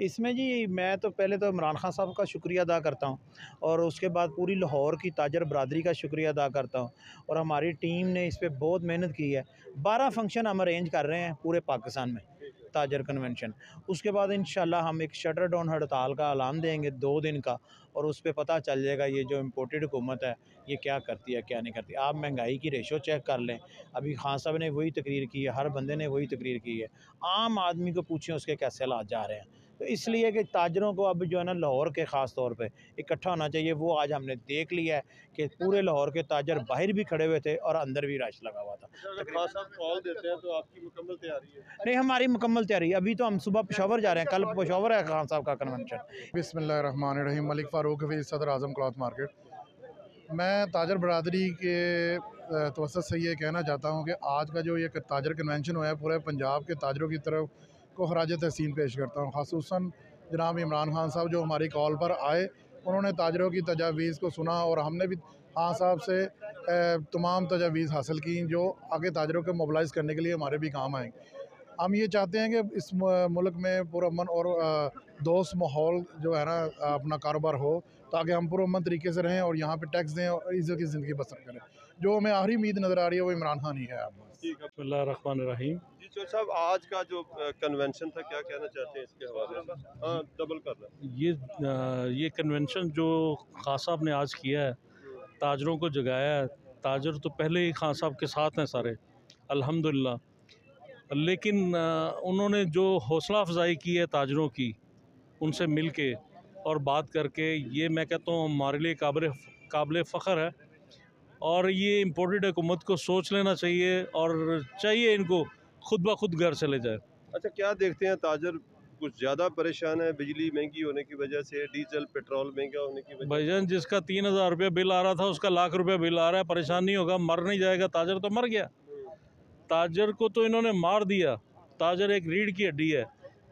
इसमें जी, मैं तो पहले तो इमरान खान साहब का शुक्रिया अदा करता हूँ और उसके बाद पूरी लाहौर की ताजर बरदरी का शुक्रिया अदा करता हूँ और हमारी टीम ने इस पर बहुत मेहनत की है। बारह फ़ंक्शन हम अरेंज कर रहे हैं पूरे पाकिस्तान में, ताजर कन्वेंशन। उसके बाद इन हम एक शटर डाउन हड़ताल का ऐलान देंगे दो दिन का और उस पर पता चल जाएगा ये जो इम्पोर्टेड हुकूमत है, ये क्या करती है, क्या नहीं करती। आप महँगाई की रेशो चेक कर लें। अभी खान साहब ने वही तकरीर की है, हर बंदे ने वही तकरीर की है। आम आदमी को पूछें उसके कैसे हालात जा रहे हैं। तो इसलिए कि ताजरों को अब जो है ना लाहौर के ख़ास तौर पे इकट्ठा होना चाहिए। वो आज हमने देख लिया है कि पूरे लाहौर के ताजर बाहर भी खड़े हुए थे और अंदर भी रश लगा हुआ था। कॉल देते हैं तो आपकी मुकम्मल तैयारी है। नहीं हमारी मुकम्मल तैयारी अभी तो हम सुबह पेशावर जा रहे हैं। कल पेशावर है खान साहब का कन्वेंशन बिसमीम मलिक फ़ारूक हफीज़ सदर आज़म क्लॉथ मार्केट। मैं ताजर बरदरी के तवसत से ये कहना चाहता हूँ कि आज का जो ये ताजर कन्वेंशन हुआ है पूरे पंजाब के ताजरों की तरफ़ को खराज तहसीन पेश करता हूँ। खसूस जनाब इमरान खान साहब जो हमारी कॉल पर आए, उन्होंने ताजरों की तजावीज़ को सुना और हमने भी खान साहब से तमाम तजावीज़ हासिल की जो आगे ताजरों को मोबलाइज़ करने के लिए हमारे भी काम आएँगे हम ये चाहते हैं कि इस मुल्क में पुरमन और दोस्त माहौल जो है ना अपना कारोबार हो, ताकि हम पुरमन तरीके से रहें और यहाँ पे टैक्स दें और इज़्ज़त की ज़िंदगी बसर करें। जो हमें आखिरी उम्मीद नज़र आ रही है वो इमरान खान ही है, आप। रहीम जी चोर साहब आज का जो कन्वेंशन था क्या कहना चाहते हैं इसके हवाले से? हाँ डबल कर रहे ये ये कन्वेंशन जो खान साहब ने आज किया है ताजरों को जगाया है ताजर तो पहले ही खान साहब के साथ हैं सारे अल्हम्दुलिल्लाह। लेकिन उन्होंने जो हौसला अफजाई की है ताजरों की उनसे मिल के और बात करके ये मैं कहता हूँ हमारे लिए काबिल काबिल फ़ख्र है और ये इम्पोर्टेड हुकूमत को सोच लेना चाहिए और चाहिए इनको खुद ब खुद घर चले जाए। अच्छा क्या देखते हैं ताजर? कुछ ज़्यादा परेशान है बिजली महँगी होने की वजह से डीजल पेट्रोल महँगा होने की वजह भाईजान जिसका तीन हज़ार रुपया बिल आ रहा था उसका लाख रुपया बिल आ रहा है परेशान नहीं होगा मर नहीं जाएगा ताजर तो मर गया। ताजर को तो इन्होंने मार दिया। ताजर एक रीढ़ की हड्डी है।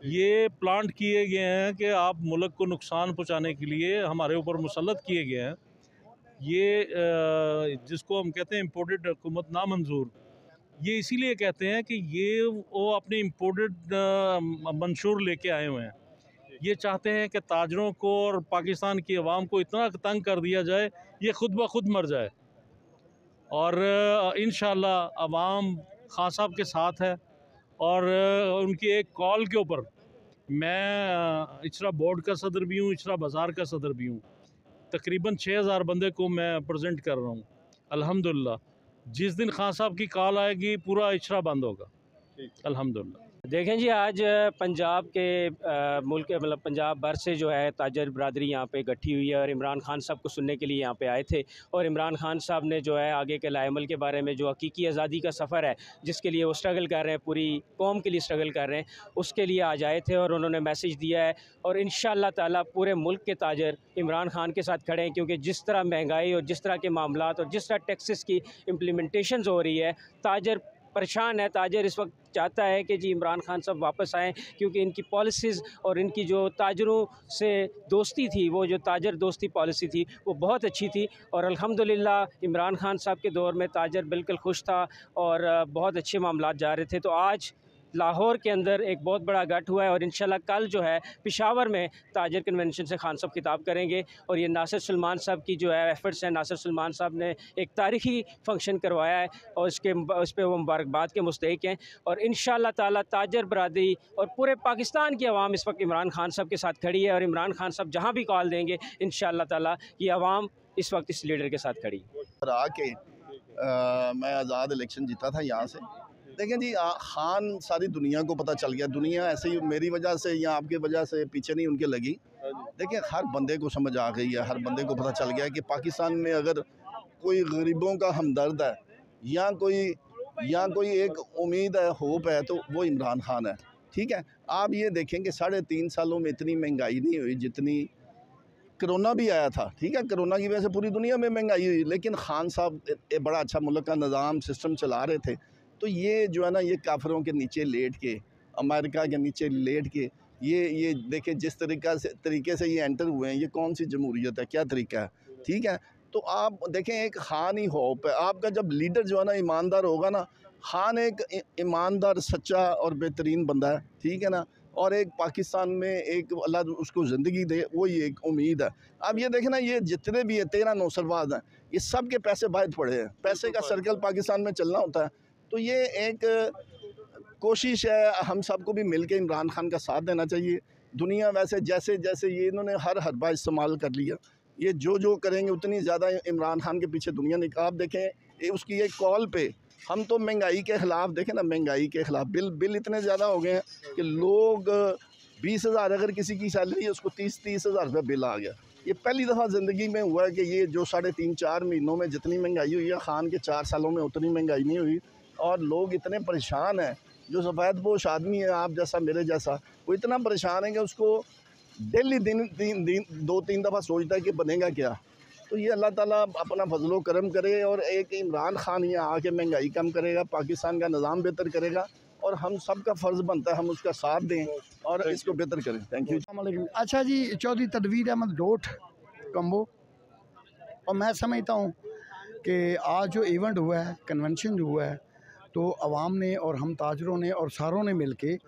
ये प्लांट किए गए हैं कि आप मुल्क को नुकसान पहुँचाने के लिए हमारे ऊपर मुसलत किए गए हैं। ये जिसको हम कहते हैं इम्पोर्टेड हुकूमत नामंजूर, ये इसीलिए कहते हैं कि ये वो अपने इम्पोर्टेड मंशूर लेके आए हुए हैं। ये चाहते हैं कि ताजरों को और पाकिस्तान की आवाम को इतना तंग कर दिया जाए, ये खुद ब खुद मर जाए। और इन आवाम खान साहब के साथ है और उनकी एक कॉल के ऊपर मैं इचरा बोर्ड का सदर भी हूँ, इचरा बाज़ार का सदर भी हूँ। तकरीबन छः हज़ार बंदे को मैं प्रजेंट कर रहा हूँ। अल्हम्दुलिल्लाह। जिस दिन खान साहब की कॉल आएगी पूरा इशरा बंद होगा। अल्हम्दुलिल्लाह। देखें जी आज पंजाब के आ, मुल्क मतलब पंजाब भर से जो है ताजर बरदरी यहाँ पे इकट्ठी हुई है और इमरान खान साहब को सुनने के लिए यहाँ पे आए थे और इमरान खान साहब ने जो है आगे के लाइमल के बारे में जो हकीकी आज़ादी का सफ़र है जिसके लिए वो स्ट्रगल कर रहे हैं पूरी कौम के लिए स्ट्रगल कर रहे हैं उसके लिए आज आए थे और उन्होंने मैसेज दिया है और इन ताला पूरे मुल्क के ताजर इमरान खान के साथ खड़े हैं क्योंकि जिस तरह महँगाई और जिस तरह के मामला और जिस तरह टैक्सेस की इम्प्लीमेंटेशन हो रही है ताजर परेशान है। ताजर इस वक्त चाहता है कि जी इमरान खान साहब वापस आएँ, क्योंकि इनकी पॉलिसीज़ और इनकी जो ताजरों से दोस्ती थी, वो जो ताजर दोस्ती पॉलिसी थी, वो बहुत अच्छी थी। और अल्हम्दुलिल्लाह, इमरान खान साहब के दौर में ताजर बिल्कुल खुश था और बहुत अच्छे मामला जा रहे थे। तो आज लाहौर के अंदर एक बहुत बड़ा गट हुआ है और इन कल जो है पिशावर में ताजर कन्वेंशन से खान साहब खिताब करेंगे और ये नासिर सलमान साहब की जो है एफ़र्ट्स हैं, नासिर सलमान साहब ने एक तारीखी फ़ंक्शन करवाया है और इसके उस पर वो मुबारकबाद के मुस्तक हैं और इन ताला ताजर बरदरी और पूरे पाकिस्तान की आवाम इस वक्त इमरान खान साहब के साथ खड़ी है और इमरान खान साहब जहाँ भी कॉल देंगे इन ताला ये आवाम इस वक्त इस लीडर के साथ खड़ी आके मैं आज़ाद इलेक्शन जीता था यहाँ से। देखें जी खान सारी दुनिया को पता चल गया। दुनिया ऐसे ही मेरी वजह से या आपकी वजह से पीछे नहीं उनके लगी। देखिए हर बंदे को समझ आ गई है हर बंदे को पता चल गया कि पाकिस्तान में अगर कोई गरीबों का हमदर्द है या कोई या कोई एक उम्मीद है होप है तो वो इमरान खान है। ठीक है? आप ये देखें कि साढ़े तीन सालों में इतनी महँगाई नहीं हुई जितनी करोना भी आया था। ठीक है? करोना की वजह से पूरी दुनिया में महँगाई हुई लेकिन खान साहब बड़ा अच्छा मुल्क का निज़ाम सिस्टम चला रहे थे। तो ये जो है ना ये काफरों के नीचे लेट के अमेरिका के नीचे लेट के ये ये देखें जिस तरीका से तरीके से ये एंटर हुए हैं ये कौन सी जमहूरियत है क्या तरीका है? ठीक है? तो आप देखें एक खान ही होप है। आपका जब लीडर जो है ना ईमानदार होगा ना खान एक ईमानदार सच्चा और बेहतरीन बंदा है ठीक है ना? और एक पाकिस्तान में एक अल्लाह उसको ज़िंदगी दे वो वही एक उम्मीद है। अब ये देखें ना ये जितने भी है तेरह नौसरबाज हैं ये सब के पैसे बाहर पड़े हैं। पैसे का सर्कल पाकिस्तान में चलना होता है। तो ये एक कोशिश है, हम सबको भी मिल के इमरान खान का साथ देना चाहिए। दुनिया वैसे जैसे जैसे ये इन्होंने हर हरबा इस्तेमाल कर लिया, ये जो जो करेंगे उतनी ज़्यादा इमरान खान के पीछे दुनिया निकाह आप देखें उसकी एक कॉल पे, हम तो महँगाई के ख़िलाफ़ देखें ना, महँगाई के ख़िलाफ़ बिल बिल इतने ज़्यादा हो गए हैं कि लोग बीस हज़ार, अगर किसी की सैलरी है, उसको तीस तीस हज़ार रुपये बिल आ गया। ये पहली दफ़ा ज़िंदगी में हुआ है कि ये जो साढ़े तीन, चार महीनों में जितनी महँगाई हुई है, खान के चार सालों में उतनी महँगाई नहीं हुई। और लोग इतने परेशान हैं जो सफ़ेद पोश आदमी है आप जैसा मेरे जैसा वो इतना परेशान है कि उसको डेली दिन तीन दिन दो तीन दफ़ा सोचता है कि बनेगा क्या। तो ये अल्लाह ताला अपना फजलो करम करे और एक इमरान खान यहाँ आके महँगाई कम करेगा पाकिस्तान का निज़ाम बेहतर करेगा और हम सब का फ़र्ज़ बनता है हम उसका साथ दें और इसको बेहतर करें। थैंक यू अच्छा जी चौधरी तदवीर अहमद डोट कम्बो और मैं समझता हूँ कि आज जो इवेंट हुआ है कन्वेंशन जो हुआ है तो आवाम ने और हम ताजरों ने और सारों ने मिल के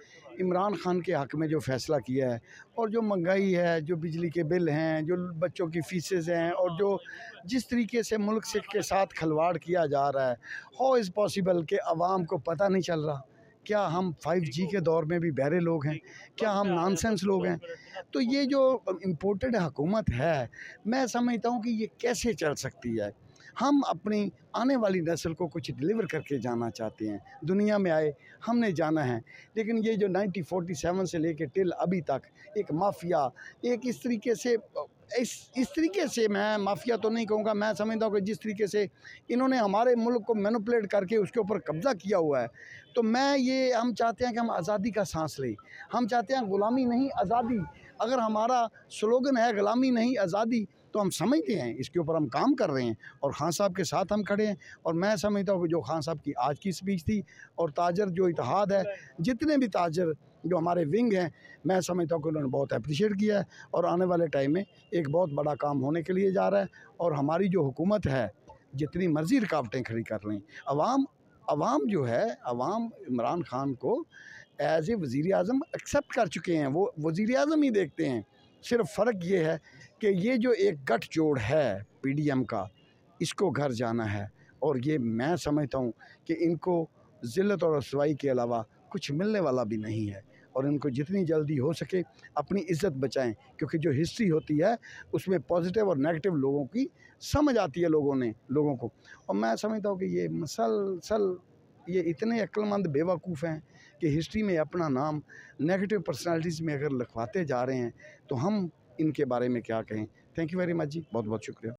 इमरान खान के हक़ में जो फ़ैसला किया है और जो महँगाई है, जो बिजली के बिल हैं, जो बच्चों की फ़ीसेस हैं और जो जिस तरीके से मुल्क से के साथ खलवाड़ किया जा रहा है हाउ इज़ पॉसिबल कि आवाम को पता नहीं चल रहा? क्या हम 5G के दौर में भी बहरे लोग हैं? क्या हम नॉनसेंस लोग हैं? तो ये जो इम्पोर्टेड हुकूमत है, मैं समझता हूँ कि ये कैसे चल सकती है। हम अपनी आने वाली नस्ल को कुछ डिलीवर करके जाना चाहते हैं। दुनिया में आए, हमने जाना है। लेकिन ये जो 1947 से लेके टिल अभी तक एक माफिया, एक इस तरीके से, इस इस तरीके से मैं माफिया तो नहीं कहूँगा, मैं समझता हूँ कि जिस तरीके से इन्होंने हमारे मुल्क को मैनुपलेट करके उसके ऊपर कब्ज़ा किया हुआ है तो मैं ये, हम चाहते हैं कि हम आज़ादी का सांस लें। हम चाहते हैं ग़ुलामी नहीं, आज़ादी, अगर हमारा स्लोगन है, ग़ुलामी नहीं, आज़ादी तो हम समझते हैं, इसके ऊपर हम काम कर रहे हैं और खान साहब के साथ हम खड़े हैं और मैं समझता हूँ कि जो खान साहब की आज की स्पीच थी और ताजर जो इतिहाद है, जितने भी ताजर जो हमारे विंग हैं, मैं समझता हूँ कि उन्होंने बहुत अप्रिशिएट किया है और आने वाले टाइम में एक बहुत बड़ा काम होने के लिए जा रहा है और हमारी जो हुकूमत है, जितनी मर्ज़ी रुकावटें खड़ी कर लें, अवाम अवाम जो है, अवाम इमरान खान को एज ए वज़ी अजम एक्सेप्ट कर चुके हैं, वो वज़ी अजम ही देखते हैं, सिर्फ़ फ़र्क ये है कि ये जो एक गठ जोड़ है पीडीएम का, इसको घर जाना है। और ये मैं समझता हूँ कि इनको ज़िल्लत और रसवाई के अलावा कुछ मिलने वाला भी नहीं है। और इनको जितनी जल्दी हो सके अपनी इज़्ज़त बचाएँ, क्योंकि जो हिस्ट्री होती है, उसमें पॉजिटिव और नेगेटिव लोगों की समझ आती है लोगों ने, लोगों को। और मैं समझता हूँ कि ये मसलसल, ये इतने अक्लमंद बेवकूफ़ हैं कि हिस्ट्री में अपना नाम नेगेटिव पर्सनालिटीज़ में अगर लिखवाते जा रहे हैं तो हम इनके बारे में क्या कहें। थैंक यू वेरी मच जी। बहुत बहुत शुक्रिया।